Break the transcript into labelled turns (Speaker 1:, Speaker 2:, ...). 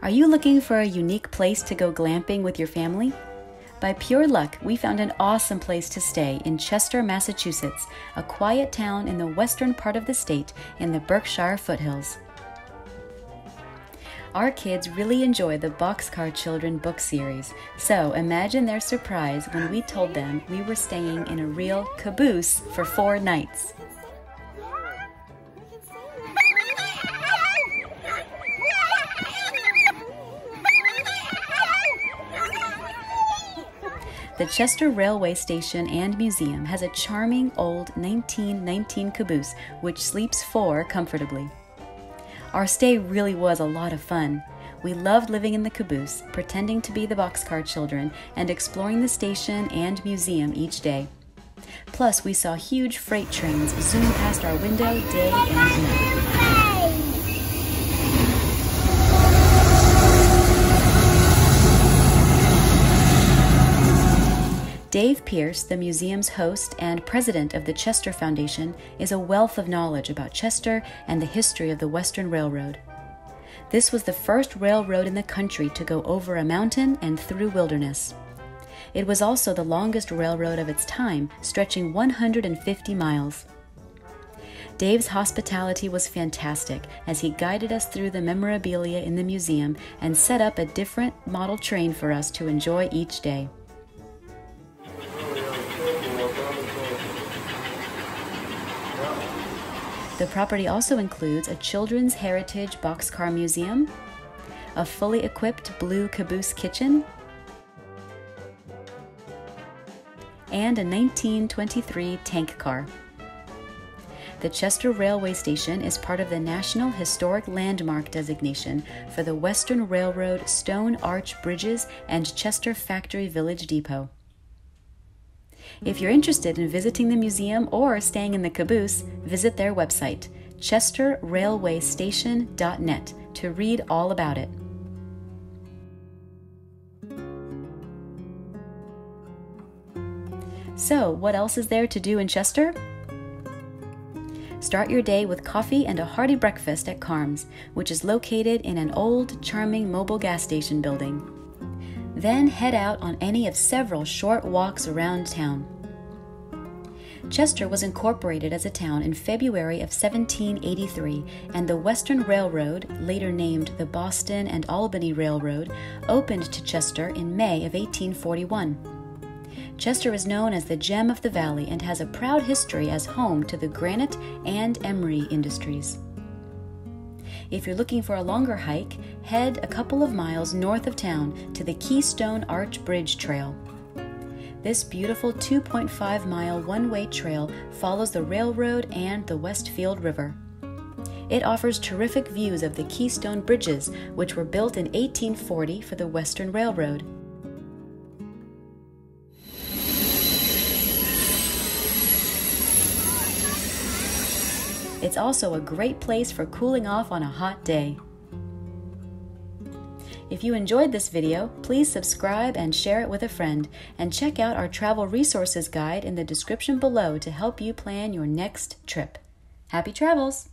Speaker 1: Are you looking for a unique place to go glamping with your family? By pure luck, we found an awesome place to stay in Chester, Massachusetts, a quiet town in the western part of the state in the Berkshire foothills. Our kids really enjoy the Boxcar Children book series, so imagine their surprise when we told them we were staying in a real caboose for four nights. The Chester Railway Station and Museum has a charming old 1919 caboose which sleeps four comfortably. Our stay really was a lot of fun. We loved living in the caboose, pretending to be the boxcar children, and exploring the station and museum each day. Plus, we saw huge freight trains zoom past our window day and night. Dave Pierce, the museum's host and president of the Chester Foundation, is a wealth of knowledge about Chester and the history of the Western Railroad. This was the first railroad in the country to go over a mountain and through wilderness. It was also the longest railroad of its time, stretching 150 miles. Dave's hospitality was fantastic as he guided us through the memorabilia in the museum and set up a different model train for us to enjoy each day. The property also includes a Children's Heritage Boxcar Museum, a fully equipped blue caboose kitchen, and a 1923 tank car. The Chester Railway Station is part of the National Historic Landmark designation for the Western Railroad Stone Arch Bridges and Chester Factory Village Depot. If you're interested in visiting the museum or staying in the caboose, visit their website, chesterrailwaystation.net, to read all about it. So, what else is there to do in Chester? Start your day with coffee and a hearty breakfast at Carm's, which is located in an old, charming Mobil gas station building. Then head out on any of several short walks around town. Chester was incorporated as a town in February of 1783, and the Western Railroad, later named the Boston and Albany Railroad, opened to Chester in May of 1841. Chester is known as the gem of the valley and has a proud history as home to the granite and emery industries. If you're looking for a longer hike, head a couple of miles north of town to the Keystone Arch Bridge Trail. This beautiful 2.5 mile one way trail follows the railroad and the Westfield River. It offers terrific views of the Keystone Bridges, which were built in 1840 for the Western Railroad. It's also a great place for cooling off on a hot day. If you enjoyed this video, please subscribe and share it with a friend, and check out our travel resources guide in the description below to help you plan your next trip. Happy travels!